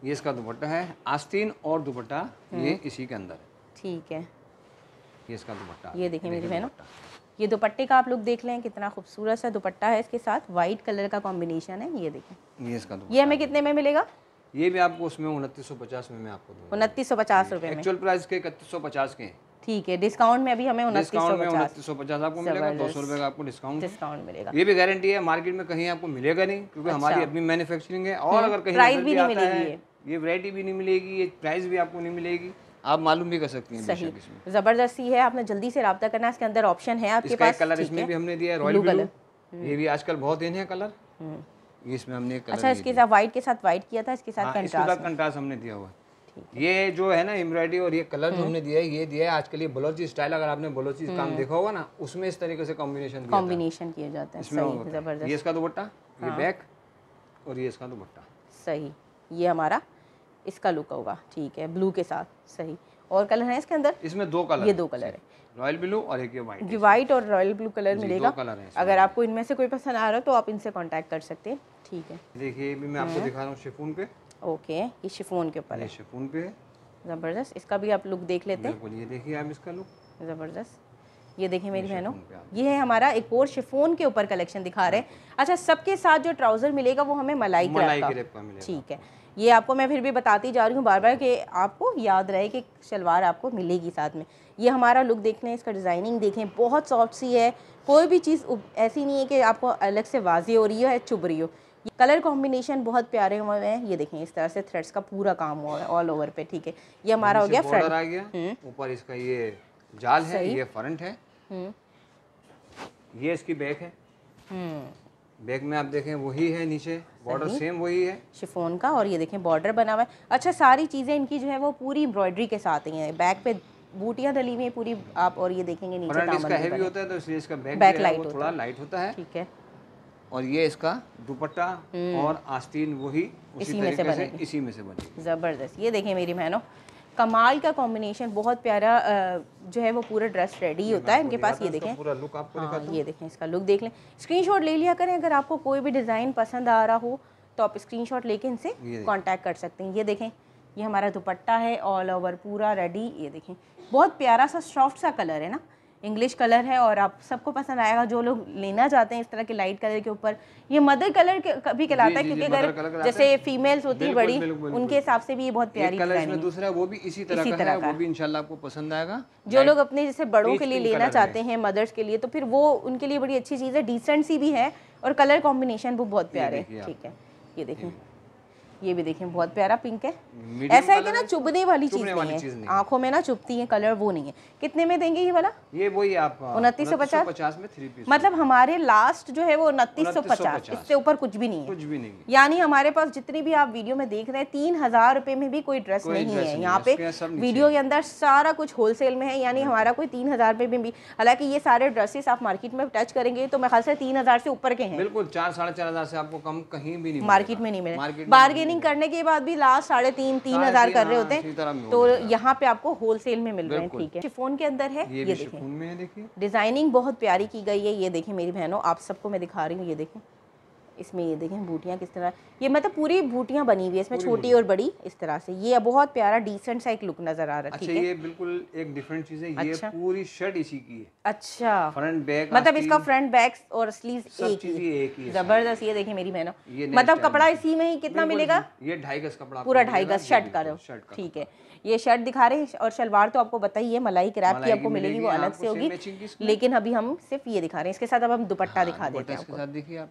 ये इसका दुपट्टा है। आस्तीन और दुपट्टा हम्म। ये इसी के अंदर है। ठीक है। ये इसका दुपट्टा। ये देखिए मेरी बहनों। ये दुपट्टे का आप लोग देख लें कितना खूबसूरत सा दुपट्टा है इसके साथ। वाइट कलर का कॉम्बिनेशन है ये देखें। ये इसका ये हमें कितने में मिलेगा? ये भी आपको उसमें उनतीस सौ पचास में मैं आपको उनतीस सौ पचास रुपये एक्चुअल प्राइस के इकतीस सौ पचास के ठीक है डिस्काउंट में अभी हमें उनतीस सौ डिस्काउंट में पचास आपको मिलेगा दो सौ रुपये का आपको डिस्काउंट डिस्काउंट मिलेगा। ये भी गारंटी है मार्केट में कहीं आपको मिलेगा नहीं क्योंकि हमारी अपनी मैन्युफैक्चरिंग है और अगर कहीं प्राइस भी नहीं मिलेगी ये। वैरायटी भी नहीं मिलेगी ये प्राइस भी आपको नहीं मिलेगी। आप मालूम भी कर सकती हैं सही। ज़बरदस्ती है आपने जल्दी से रब्ता करना है इसके अंदर ऑप्शन है आपके पास। कलर इसमें भी हमने दिया है रॉयल ब्लू ये भी आजकल बहुत इन है कलर इसमें हमने एक अच्छा इसके साथ वाइट के साथ वाइट किया था इसके साथ हाँ, कंट्रास्ट कंट्रास्ट हमने दिया हुआ ये जो है ना एम्ब्रॉयडरी और ये कलर जो हमने दिया है ये दिया है आजकल ये बलोची स्टाइल अगर आपने बलोची काम देखा होगा ना उसमें इस तरीके से कॉम्बिनेशन कॉम्बिनेशन किया जाता है। इसमें सही ज़बरदस्त ये इसका दुपट्टा ये हाँ। बैक और ये इसका दुपट्टा। सही। ये हमारा इसका लुक होगा ठीक है ब्लू के साथ सही। और कलर है इसके अंदर? इसमें दो कलर ये दो कलर है। रॉयल ब्लू और एक ये वाइट और रॉयल ब्लू कलर मिलेगा। कलर हैं अगर आपको इनमें से कोई पसंद आ रहा हो तो आप इनसे कांटेक्ट कर सकते हैं। ठीक है। देखिए भी मैं आपको दिखा रहा हूँ शिफोन पे। ओके ये शिफोन के ऊपर है। शिफोन पे है। ज़बरदस्त। इसका भी आप लुक देख लेते हैं। ये देखिए आप इसका लुक ज़बरदस्त। ये देखिए मेरी बहनों ये है हमारा एक और शिफोन के ऊपर कलेक्शन दिखा रहे हैं। अच्छा सबके साथ जो ट्राउज़र मिलेगा वो हमें मलाई मलाई का। ठीक है। ये आपको मैं फिर भी बताती जा रही हूँ बार बार कि आपको याद रहे कि शलवार आपको मिलेगी साथ में। ये हमारा लुक देख लें इसका डिज़ाइनिंग देखें बहुत सॉफ्ट सी है। कोई भी चीज़ ऐसी नहीं है कि आपको अलग से वाजी हो रही हो या चुभ रही हो। कलर कॉम्बिनेशन बहुत प्यारे हुए हैं। ये देखें इस तरह से थ्रेड्स का पूरा काम हुआ है ऑल ओवर पे ठीक है। ये हमारा हो गया फ्रंट आ गया। ऊपर इसका ये जाल है ये फ्रंट है। हम्म। ये इसकी बैक है। हम्म बैक में आप देखें वही है नीचे बॉर्डर सेम वही है। शिफोन का और ये देखें बॉर्डर बना हुआ है। अच्छा सारी चीज़ें इनकी जो है वो पूरी एम्ब्रॉयडरी के साथ ही हैं। बैक पे बूटियाँ डली हुई है पूरी आप और ये देखेंगे नीचे इसका हैवी होता है तो इसलिए इसका बैक light वो होता थोड़ा लाइट होता है। ठीक है। और ये इसका दुपट्टा और आस्तीन वही इसी में से बनेगी। इसी में से बनेगी। ज़बरदस्त। ये देखें मेरी बहनों कमाल का कॉम्बिनेशन बहुत प्यारा जो है वो पूरा ड्रेस रेडी होता है। इनके पास ये देखें। पूरा लुक आपको हाँ ये देखें इसका लुक देख लें। स्क्रीनशॉट ले लिया करें अगर आपको कोई भी डिज़ाइन पसंद आ रहा हो तो आप स्क्रीनशॉट लेके इनसे कांटेक्ट कर सकते हैं। ये देखें ये हमारा दुपट्टा है ऑल ओवर पूरा रेडी ये देखें। बहुत प्यारा सा सॉफ्ट सा कलर है ना? इंग्लिश कलर है और आप सबको पसंद आएगा जो लोग लेना चाहते हैं इस तरह के लाइट कलर के ऊपर ये मदर कलर के भी कहलाता है क्योंकि अगर जैसे फीमेल्स होती है बड़ी। उनके हिसाब से भी ये बहुत प्यारी कलर दूसरा वो भी इसी तरह इसी का तरह है का। वो भी इंशाल्लाह आपको पसंद आएगा। जो लोग अपने जैसे बड़ों के लिए लेना चाहते हैं मदर्स के लिए तो फिर वो उनके लिए बड़ी अच्छी चीज़ है डिसेंट सी भी है और कलर कॉम्बिनेशन वो बहुत प्यारे ठीक है ये देखें ये भी देखें बहुत प्यारा पिंक है। ऐसा है कि ना चुभने वाली चीज़ नहीं है। आँखों में ना चुभती है कलर वो नहीं है। कितने में देंगे ये वाला? ये वही आप उनतीस सौ पचास? पचास में थ्री पीस मतलब हमारे लास्ट जो है वो उनतीस सौ पचास। इससे ऊपर कुछ भी नहीं है। कुछ भी नहीं यानी हमारे पास जितनी भी आप वीडियो में देख रहे हैं तीन हज़ार रुपए में भी कोई ड्रेस नहीं है। यहाँ पे वीडियो के अंदर सारा कुछ होलसेल में है यानी हमारा कोई तीन हज़ार रुपए में भी। हालाँकि ये सारे ड्रेसेस आप मार्केट में टच करेंगे तो मैं ख्याल से तीन हज़ार से ऊपर के हैं। बिल्कुल चार साढ़े चार हज़ार से आपको कम कहीं भी नहीं मार्केट में नहीं मिले मार्केट बार्गेनिंग करने के बाद भी लास्ट साढ़े तीन तीन हज़ार कर रहे हाँ, होते हैं। तो यहाँ पे आपको होलसेल में मिल रहे हैं ठीक है। शिफोन के अंदर है ये देखिए। डिज़ाइनिंग बहुत प्यारी की गई है ये देखिए मेरी बहनों आप सबको मैं दिखा रही हूँ ये देखें इसमें ये देखें बूटियाँ किस तरह ये मतलब पूरी बूटियाँ बनी हुई है इसमें छोटी और बड़ी इस तरह से। ये बहुत प्यारा डिसेंट सा एक लुक नज़र आ रहा है अच्छा ये बिल्कुल एक डिफरेंट चीज़ है ये अच्छा। पूरी शर्ट इसी की है। अच्छा। फ्रंट बैक मतलब इसका फ्रंट बैक और स्लीव एक ही ही। है ज़बरदस्त ये देखिए मेरी बहनों। मतलब कपड़ा इसी में ही कितना मिलेगा? ये ढाई गज कपड़ा पूरा ढाई गज शर्ट का ठीक है। ये शर्ट दिखा रहे हैं और शलवार तो आपको बताइए है मलाई क्रैप की आपको मिलेगी वो अलग से होगी। लेकिन अभी हम सिर्फ़ ये दिखा रहे हैं इसके साथ अब हम दुपट्टा दिखा देते हैं आपको। साथ देखिए आप।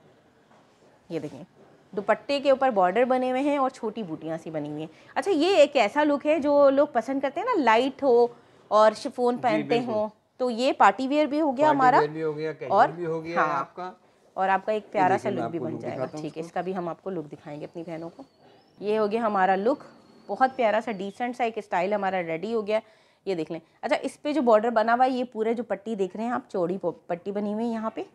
ये देखें दुपट्टे के ऊपर बॉर्डर बने हुए हैं और छोटी बूटियाँ सी बनी हुई हैं। अच्छा ये एक ऐसा लुक है जो लोग पसंद करते हैं ना लाइट हो और शिफोन पहनते हो। तो ये पार्टी वेयर भी हो गया हमारा भी हो गया और- भी हो गया हाँ। आपका। और आपका एक प्यारा सा लुक भी बन जाएगा। ठीक है इसका भी हम आपको लुक दिखाएँगे अपनी बहनों को। ये हो गया हमारा लुक बहुत प्यारा सा डिसेंट सा एक स्टाइल हमारा रेडी हो गया। ये देख लें। अच्छा इस पे जो बॉर्डर बना हुआ है ये पूरे जो पट्टी देख रहे हैं आप चौड़ी पट्टी बनी हुई है यहाँ पे।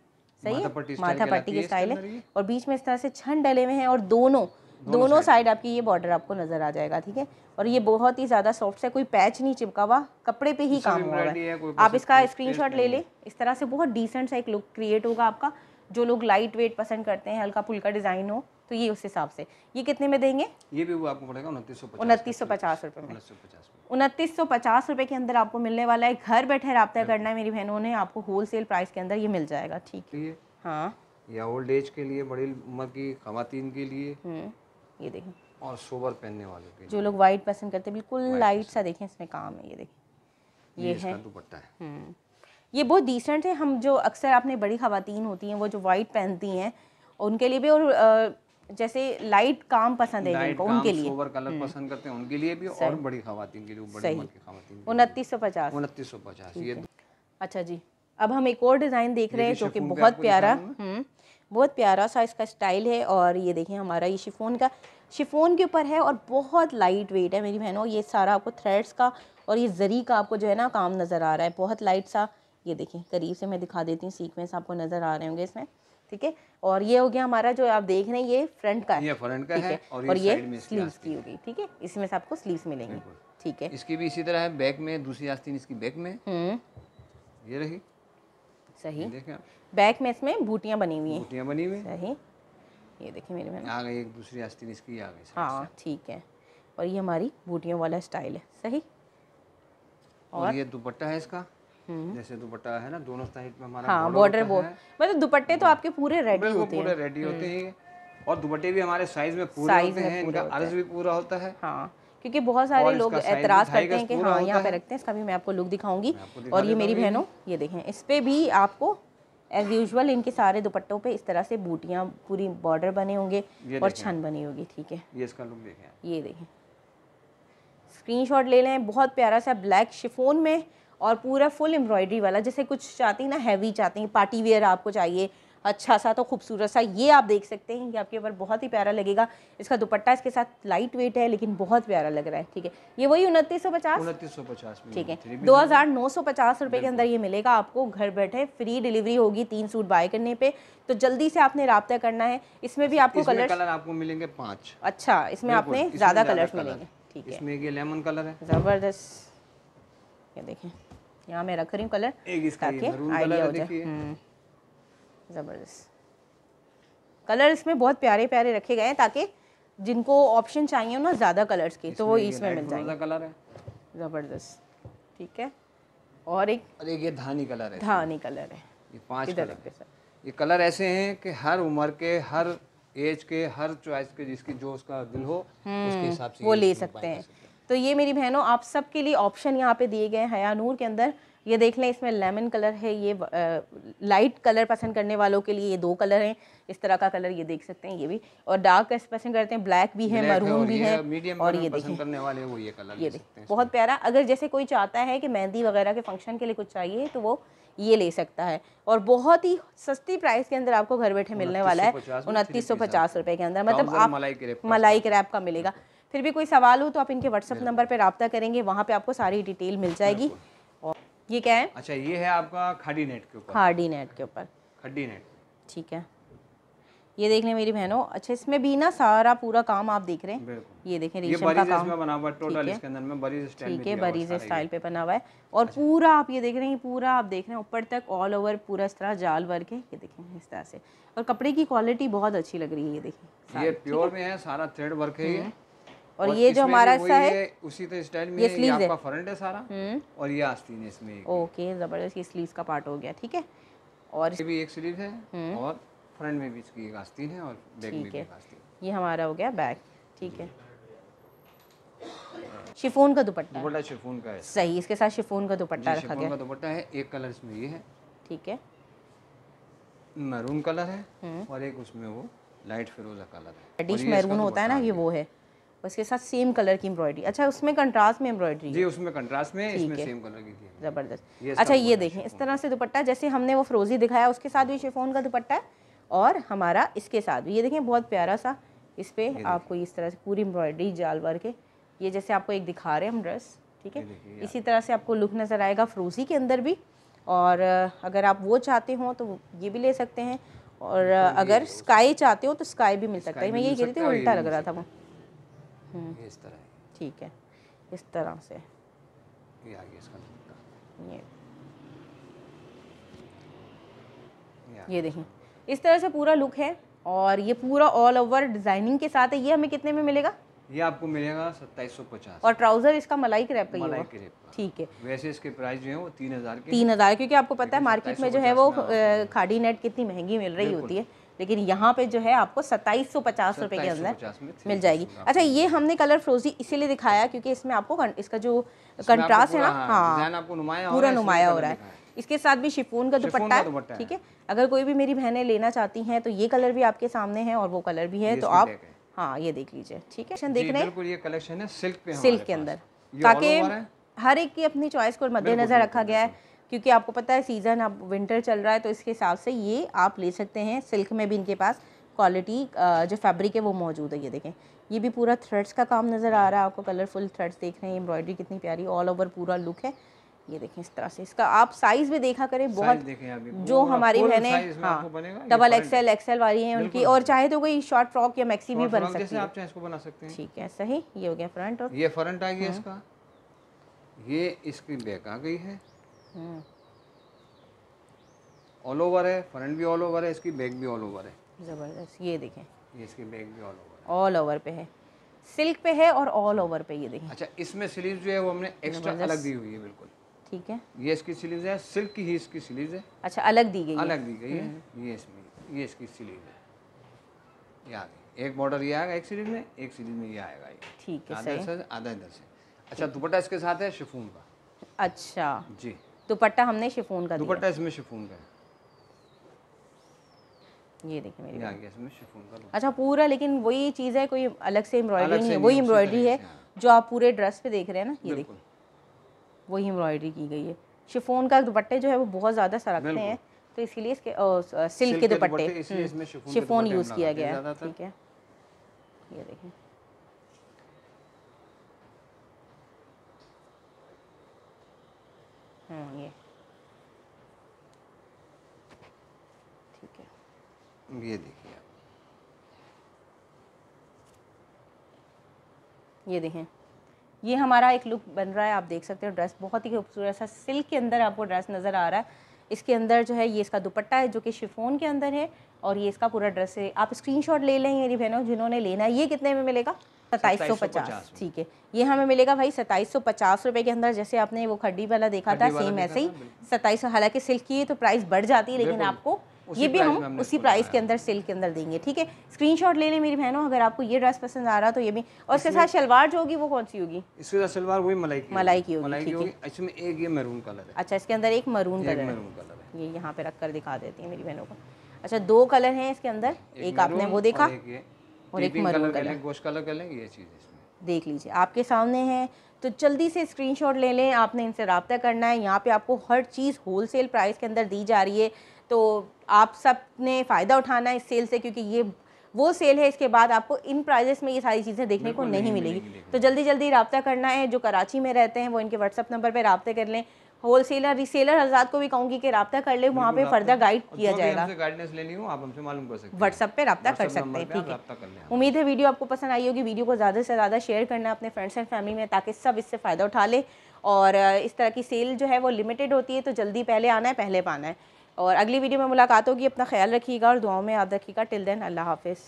सही है? माथा पट्टी की स्टाइल है। और बीच में इस तरह से छन डले हुए हैं और दोनों दोनों साइड आपकी ये बॉर्डर आपको नज़र आ जाएगा ठीक है? और ये बहुत ही ज़्यादा सॉफ्ट है कोई पैच नहीं चिपका हुआ कपड़े पे ही काम हो रहा है, आप इसका स्क्रीन स्क्रीनशॉट ले ले इस तरह से बहुत डिसेंट सा एक लुक क्रिएट होगा आपका जो लोग लाइट वेट पसंद करते हैं हल्का फुल्का डिज़ाइन हो। तो ये उस हिसाब से। ये कितने में देंगे? ये भी वो आपको पड़ेगा उनतीस सौ पचास उनतीस सौ पचास रुपये में। उनतीस सौ पचास रुपये के अंदर आपको मिलने वाला है। घर बैठे रब्ता करना है मेरी बहनों ने आपको होल सेल प्राइस के अंदर ये मिल जाएगा ठीक। है। हाँ। या ओल्ड एज के लिए बड़ी उम्र की खातन के लिए। हम्म, ये देखें। और सोबर पहनने वालों के जो लोग वाइट पसंद करते हैं बिल्कुल लाइट सा देखें इसमें काम है ये देखें ये इसका दुपट्टा है। हम्म। ये बहुत डिसेंट है। हम जो अक्सर आपने बड़ी खातन होती हैं वो जो वाइट पहनती हैं उनके लिए भी और जैसे लाइट काम पसंद है जिनको उनके लिए। सोबर कलर पसंद करते हैं उनके लिए भी और बड़ी खातन के लिए बड़ी। उम्र की खातन उनतीस सौ पचास। उनतीस सौ पचास ये अच्छा जी अब हम एक और डिज़ाइन देख रहे हैं जो कि बहुत प्यारा हम्म, बहुत प्यारा सा इसका स्टाइल है और ये देखें हमारा ये शिफोन का। शिफोन के ऊपर है और बहुत लाइट वेट है मेरी बहनों ये सारा आपको थ्रेड्स का और ये जरी का आपको जो है ना काम नज़र आ रहा है बहुत लाइट सा। ये देखें करीब से मैं दिखा देती हूँ सीक्वेंस आपको नज़र आ रहे होंगे इसमें। ठीक है? और ये हो गया हमारा जो आप देख रहे हैं ये फ्रंट का है। ये फ्रंट का है और और ये में इसकी स्लीव्स की होगी ठीक है? इसमें से आपको स्लीव्स मिलेंगे ठीक है? इसकी भी इसी तरह है बैक में दूसरी आस्तीन इसकी बैक में। हम्म। ये रही। सही। बैक में इसमें बूटियाँ बनी हुई हैं। बूटियाँ बनी हुई सही। ये देखिए मेरे बहन आ गई एक दूसरी आस्तीन इसकी आ गई। हाँ ठीक है। और ये हमारी बूटियों वाला स्टाइल है। सही? और, और? ये दुपट्टा है इसका। जैसे दुपट्टा है ना दोनों साइड में हमारा हाँ बॉर्डर है। मतलब दुपट्टे तो आपके पूरे रेडी होते हैं। पूरे रेडी होते हैं। और दुपट्टे भी हमारे साइज़ में पूरे होते हैं इनका अर्ज़ भी पूरा होता है। हाँ क्योंकि बहुत सारे लोग एतराज़ करते हैं कि हाँ यहाँ पे रखते हैं इसका भी मैं आपको लुक दिखाऊँगी। और ये मेरी बहनों ये देखें इस पे भी आपको एज यूजल इनके सारे दुपट्टों पे इस तरह से बूटियाँ पूरी बॉर्डर बने होंगे और छन बनी होगी ठीक है? ये इसका लुक देखें। ये देखें। स्क्रीनशॉट ले लें बहुत प्यारा सा ब्लैक शिफोन में और पूरा फुल एम्ब्रॉयडरी वाला जैसे कुछ चाहती ना हैवी चाहती हैं पार्टी वेयर आपको चाहिए अच्छा सा तो खूबसूरत सा ये आप देख सकते हैं कि आपके ऊपर बहुत ही प्यारा लगेगा। इसका दुपट्टा इसके साथ लाइट वेट है लेकिन बहुत प्यारा लग रहा है ठीक है। ये वही उनतीस सौ पचास? उनतीस सौ पचास ठीक है। दो हज़ार नौ सौ पचास रुपये के अंदर ये मिलेगा आपको घर बैठे फ्री डिलीवरी होगी तीन सूट बाय करने पे। तो जल्दी से आपने रब्ता करना है। इसमें भी आपको कलर कलर आपको मिलेंगे पाँच। अच्छा इसमें आपने ज़्यादा ज़्यादा कलर। मिलेंगे ठीक है। इसमें ये लेमन कलर है। ज़बरदस्त। ये देखें। यहाँ मैं रख रही हूँ कलर ताकि आइडिया हो जाए। हम्म, ज़बरदस्त। कलर इसमें बहुत प्यारे प्यारे रखे गए हैं ताकि जिनको ऑप्शन चाहिए हो ना ज़्यादा कलर्स के तो वो इसमें मिल जाएँगे। कलर है। ज़बरदस्त। ठीक है? और एक और एक ये धानी कलर है धानी कलर है। ये पाँच कलर ये कलर ऐसे हैं कि हर उम्र के हर एज के हर चॉइस के जिसकी जो उसका दिल हो उसके हिसाब से वो ले सकते हैं। तो ये मेरी बहनों आप सबके लिए ऑप्शन यहाँ पे दिए गए हैं हया नूर के अंदर। ये देख लें इसमें लेमन कलर है ये लाइट कलर पसंद करने वालों के लिए ये दो कलर हैं। इस तरह का कलर ये देख सकते हैं ये भी। और डार्क कैसे पसंद करते हैं ब्लैक भी है मरून भी है और ये पसंद देखें। करने वाले वो ये कलर ये देखें बहुत प्यारा। अगर जैसे कोई चाहता है कि मेहंदी वगैरह के फ़ंक्शन के लिए कुछ चाहिए तो वो ये ले सकता है। और बहुत ही सस्ती प्राइस के अंदर आपको घर बैठे मिलने वाला है उनतीस सौ पचास रुपये के अंदर। मतलब आप मलाई क्रैप का मिलेगा। फिर भी कोई सवाल हो तो आप इनके व्हाट्सअप नंबर पर रब्ता करेंगे वहाँ पे आपको सारी डिटेल मिल जाएगी। और ये क्या है? अच्छा ये है आपका खाड़ी नेट के ऊपर। हार्डी नेट के ऊपर। खड्डी नेट। ठीक है। ये देख लें मेरी बहनों अच्छा इसमें भी ना सारा पूरा काम आप देख रहे हैं। ये देखें रेशम का काम। बना हुआ टोटल इसके अंदर में बरीज स्टाइल ठीक है बरीज स्टाइल पे बना हुआ है। और पूरा आप ये देख रहे हैं पूरा आप देख रहे हैं ऊपर तक ऑल ओवर पूरा इस तरह जाल वर्क है ये देखें इस तरह से। और कपड़े की क्वालिटी बहुत अच्छी लग रही है ये देखिए ये प्योर में है सारा थ्रेड वर्क है ये। और ये जो हमारा वही सा है उसी तरह स्टाइल में ये है, है। आपका फ्रंट है सारा। हम्म। और ये आस्तीन है इसमें ओके ज़बरदस्त ये स्लीव्स का पार्ट हो गया ठीक है? और ये भी एक स्लीव है और फ्रंट में भी इसकी एक आस्तीन है और बैक में भी एक आस्तीन। ये हमारा हो गया बैक ठीक है? शिफोन का दुपट्टा। दुपट्टा शिफॉन का है। सही इसके साथ शिफोन का दुपट्टा रखा शिफॉन गया। का दुपट्टा है एक कलर इसमें ये है। ठीक है। मैरून कलर है हम्म। और एक उसमें वो लाइट फिरोजा कलर है। डिश मैरून होता है ना ये वो है। उसके साथ सेम कलर की एम्ब्रॉयडरी अच्छा उसमें कंट्रास्ट में एम्ब्रॉयडरी जी उसमें कंट्रास्ट में इसमें सेम कलर की ज़बरदस्त। अच्छा ये देखें इस तरह से दुपट्टा जैसे हमने वो फ्रोजी दिखाया उसके साथ भी शिफोन का दुपट्टा है और हमारा इसके साथ भी। ये देखें बहुत प्यारा सा इस पे आपको इस तरह से पूरी एम्ब्रॉयडरी जाल वर्क है ये जैसे आपको एक दिखा रहे हैं हम ड्रेस ठीक है? इसी तरह से आपको लुक नज़र आएगा फ्रोजी के अंदर भी और अगर आप वो चाहते हो तो ये भी ले सकते हैं और अगर स्काई चाहते हो तो स्काई भी मिल सकता है। मैं भी ये कह रही थी उल्टा लग रहा था वो। ये इस तरह है। ठीक है इस तरह से। ये आ गया इसका ये। ये ये देखें इस तरह से पूरा लुक है और ये पूरा ऑल ओवर डिज़ाइनिंग के साथ है। ये हमें कितने में मिलेगा? ये आपको मिलेगा सत्ताईस सौ पचास। और ट्राउज़र इसका मलाई क्रैप का मलाई होगा। के रेट का। ठीक है। वैसे इसके प्राइस जो है वो तीन हज़ार के तीन हज़ार क्योंकि आपको पता है मार्केट में जो है वो खाड़ी नेट कितनी महँगी मिल रही होती है। लेकिन यहाँ पे जो है आपको सत्ताईस सौ पचास रुपये के अंदर मिल जाएगी। अच्छा ये हमने कलर फ्रोजी इसीलिए दिखाया क्योंकि इसमें आपको इसका जो कंट्रास्ट है ना हाँ हो पूरा नुमाया हो रहा है। इसके साथ भी शिफोन का दुपट्टा है ठीक है? अगर कोई भी मेरी बहनें लेना चाहती हैं तो ये कलर भी आपके सामने है और वो कलर भी है तो आप हाँ ये देख लीजिए ठीक है? देख रहे हैं ये कलेक्शन है सिल्क सिल्क के अंदर। ताकि हर एक की अपनी चॉइस को मद्देनजर रखा गया है। क्योंकि आपको पता है सीज़न अब विंटर चल रहा है तो इसके हिसाब से ये आप ले सकते हैं। सिल्क में भी इनके पास क्वालिटी जो फैब्रिक है वो मौजूद है ये देखें। ये भी पूरा थ्रेड्स का काम नज़र आ रहा है आपको कलरफुल थ्रेड्स देख रहे हैं एम्ब्रॉयडरी कितनी प्यारी ऑल ओवर पूरा लुक है। ये देखें इस तरह से इसका आप साइज़ भी देखा करें बहुत जो हमारी बहनें हाँ डबल एक्सएल एक्सएल वाली हैं उनकी और चाहे तो कोई शॉर्ट फ्रॉक या मैक्सी भी बन सकती है। आप चाहे इसको बना सकते हैं। ठीक है सही ये हो गया फ्रंट और ये फ्रंट आ गया हम्म। इसका। ये इसकी बैक आ गई है। ऑल ओवर है फ्रंट भी ऑल ओवर है इसकी बैक भी ऑल ओवर है। ज़बरदस्त ये देखें। ये इसकी बैक भी ऑल ओवर ऑल ओवर पे है। सिल्क पे है और ऑल ओवर पे ये देखें। अच्छा इसमें स्लीव जो है वो हमने एक्स्ट्रा अलग दी हुई है बिल्कुल। ठीक है। ये इसकी स्लीव है सिल्क की ही इसकी स्लीव है। अच्छा अलग दी गई है। अलग दी गई है। ये इसमें ये इसकी स्लीव है। ये आ गई। एक बॉर्डर ये आएगा एक स्लीव में एक स्लीव में ये आएगा ये। ठीक है आधा इधर से आधा इधर से। अच्छा दुपट्टा इसके साथ है शिफून का। अच्छा। जी। दुपट्टा हमने शिफोन का दुपट्टा इसमें शिफून का ये देखिए मेरी ये आ गया इसमें शिफून का अच्छा पूरा लेकिन वही चीज़ है कोई अलग से एम्ब्रॉयडरी नहीं है वही एम्ब्रॉयडरी है। जो आप पूरे ड्रेस पे देख रहे हैं ना ये देखिए। वही एम्ब्रॉयडरी की गई है। शिफोन का दुपट्टे जो है वो बहुत ज़्यादा सरकते हैं तो इसीलिए इसके सिल्क के दुपट्टे हम्म, शिफोन यूज़ किया गया है ठीक है। ये देखें हम्म ये। ठीक है। ये देखिए आप। ये देखें। ये हमारा एक लुक बन रहा है आप देख सकते हो ड्रेस। बहुत ही खूबसूरत सा सिल्क के अंदर आपको ड्रेस नज़र आ रहा है। इसके अंदर जो है ये इसका दुपट्टा है जो कि शिफोन के अंदर है और ये इसका पूरा ड्रेस है। आप स्क्रीनशॉट ले लें मेरी बहनों जिन्होंने लेना है। ये कितने में मिलेगा? सत्ताईस सौ पचास। ठीक है। ये हमें मिलेगा भाई सत्ताईस सौ पचास रुपये के अंदर जैसे आपने वो खड्डी वाला देखा था सेम ऐसे ही सत्ताईस हालाँकि सिल्क की तो प्राइस बढ़ जाती है लेकिन आपको ये भी हम उसी प्राइस के अंदर सिल्क के अंदर देंगे ठीक है। स्क्रीनशॉट ले लें मेरी बहनों अगर आपको ये ड्रेस पसंद आ रहा तो ये भी। और इसके साथ शलवार जो होगी वो कौन सी होगी? इसके साथ सलवार वही मलाई की मलाई की होगी, ठीक होगी इसमें एक ये मैरून कलर है। अच्छा इसके अंदर एक मरून कलर है। मैरून कलर है। ये यहाँ पे रख कर दिखा देती है मेरी बहनों को। अच्छा दो कलर हैं इसके अंदर एक आपने वो देखा? और एक मरून कलर कलर। गोश्त कह लें ये चीज़ इसमें। देख लीजिए आपके सामने है तो जल्दी से स्क्रीनशॉट ले लें आपने इनसे रबता करना है। यहाँ पे आपको हर चीज़ होलसेल प्राइस के अंदर दी जा रही है तो आप सबने फ़ायदा उठाना है इस सेल से क्योंकि ये वो सेल है इसके बाद आपको इन प्राइजेस में ये सारी चीज़ें देखने को नहीं नहीं मिलेगी। तो जल्दी जल्दी रबता करना है जो कराची में रहते हैं वो इनके व्हाट्सअप नंबर पर रबते कर लें। होल सेलर रीसेलर आज़ाद को भी कहूँगी कि रब्ता कर ले वहाँ पे फर्दर गाइड किया जाएगा। गाइडेंस लेनी हो आप हमसे मालूम कर सकते हैं। व्हाट्सअप पे रब्ता कर सकते हैं ठीक है। उम्मीद है वीडियो आपको पसंद आई होगी वीडियो को ज़्यादा से ज़्यादा शेयर करना अपने फ्रेंड्स एंड फैमिली में ताकि सब इससे फ़ायदा उठा ले। और इस तरह की सेल जो है वो लिमिटेड होती है तो जल्दी पहले आना है पहले पाना है। और अगली वीडियो में मुलाकात होगी अपना ख्याल रखिएगा और दुआओं में याद रखिएगा। टिल देन अल्लाह हाफिज़।